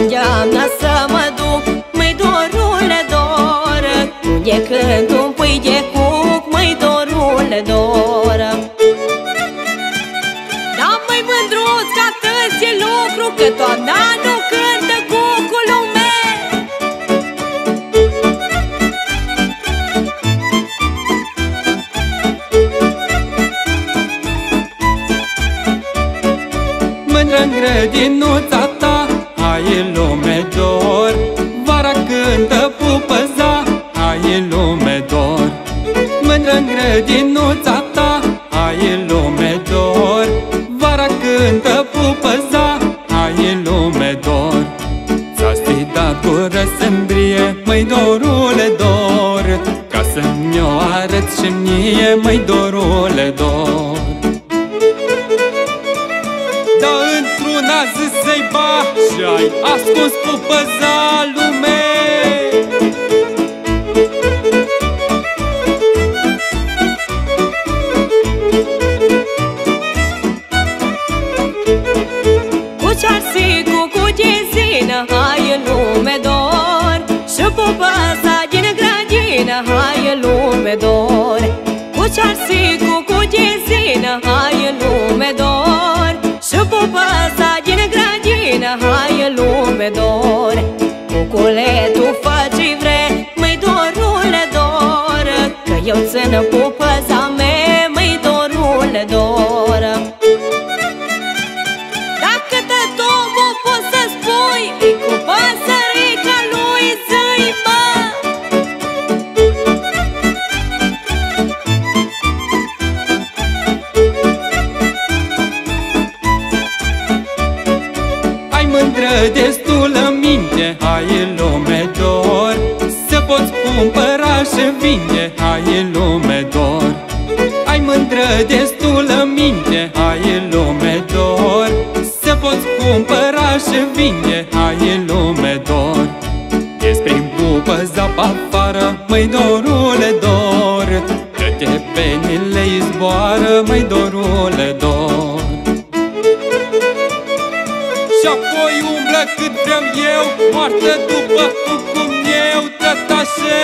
îndeamnă să mă duc. Măi dorule dor Unde când un pui de cuc. Măi dorule dor Mândră-n grădinuța ai lume dor. Vara cântă pupăza, ai lume dor. Mândră-n grădinuța ta, ai lume dor. Vara cântă pupăza, ai lume dor. Ți-aș fi dat cu răsâmbrie, măi dorule dor. Ca să-mi o arăți și mie, măi dorule dor n-a zis să-i și ai ascuns pupăza lume Cu cearsicu, cu chezină, hai în lume dor. Și pupăza din grădină, hai în lume dor. Cu cearsicu, cu chezină, hai în lume dor hai lume dor. Cuculetul fă ce vre, măi dorule dor. Că eu țin pupăza mea, destulă minte Hai lume dor. Să poți cumpăra și vinde Hai lume dor. Ai mândră destulă minte Hai lume dor. Să poți cumpăra și vinde Hai lume dor. Ies prin bupă zapa afară Măi dorule dor. Că te penile izboară Măi dorule dor apoi umblă cât vreau eu Moartă după cum eu tătașe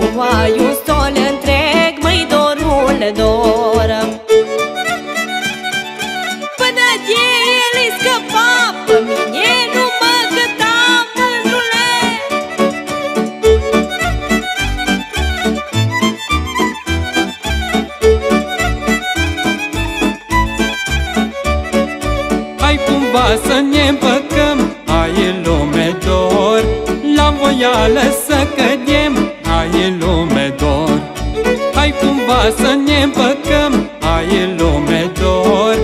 Că tu ai un sol întreg Măi dorule dor Până de el îi scăpa Pe mine nu mă găta mândrule Hai cumva să ne împăcăm Hai lume dor La voială să să ne împăcăm. Hai lume dor.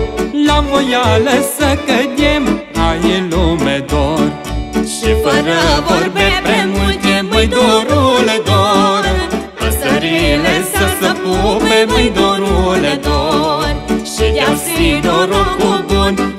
La voială să cădem. Hai lume dor. Și fără vorbe prea multe Măi dorule dor. Păsările să se pupe Măi dorule dor. Și de-a fi dorul bun